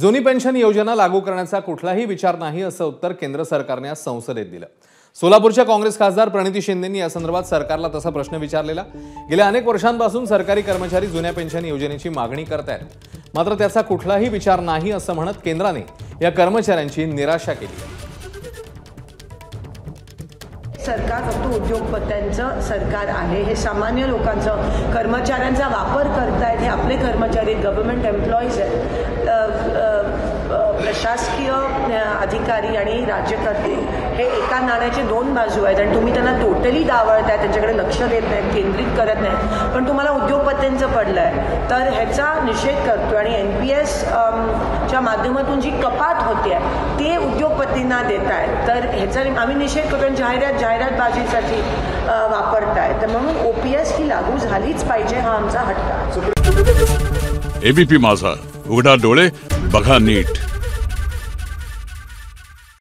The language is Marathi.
जुनी पेन्शन योजना लागू करण्याचा कुठलाही विचार नाही असं उत्तर केंद्र सरकारने आज संसदेत दिलं. सोलापूरच्या काँग्रेस खासदार प्रणिती शिंदेंनी या संदर्भात सरकारला तसा प्रश्न विचारलेला. गेल्या अनेक वर्षांपासून सरकारी कर्मचारी जुन्या पेन्शन योजनेची मागणी करतायत. मात्र त्याचा कुठलाही विचार नाही असं म्हणत केंद्राने या कर्मचाऱ्यांची निराशा केली. सरकार फक्त उद्योगपत्यांचं सरकार आहे. हे सामान्य लोकांचं कर्मचाऱ्यांचा वापर करतायत हे आपले कर्मचारी गव्हर्नमेंट एम्प्लॉईज आहेत. प्रशासकीय अधिकारी आणि राज्यकर्ते हे एका नाण्याचे दोन बाजू आहेत आणि तुम्ही त्यांना टोटली डावळताय त्यांच्याकडे लक्ष देत नाहीत केंद्रित करत नाहीत. पण तुम्हाला उद्योगपत्यांचं पडलं आहे तर ह्याचा निषेध करतो आणि एन पी एस च्या माध्यमातून जी कपात होते आहे ते उद्योगपतींना देत आहेत तर ह्याचा आम्ही निषेध करतो आणि जाहिरात जाहिरातबाजीसाठी अ, वापरताय तर म्हणून ओ पी एस ही लागू झालीच पाहिजे हा आमचा हट्ट एबीपी माझा. उघडा डोळे बघा नीट.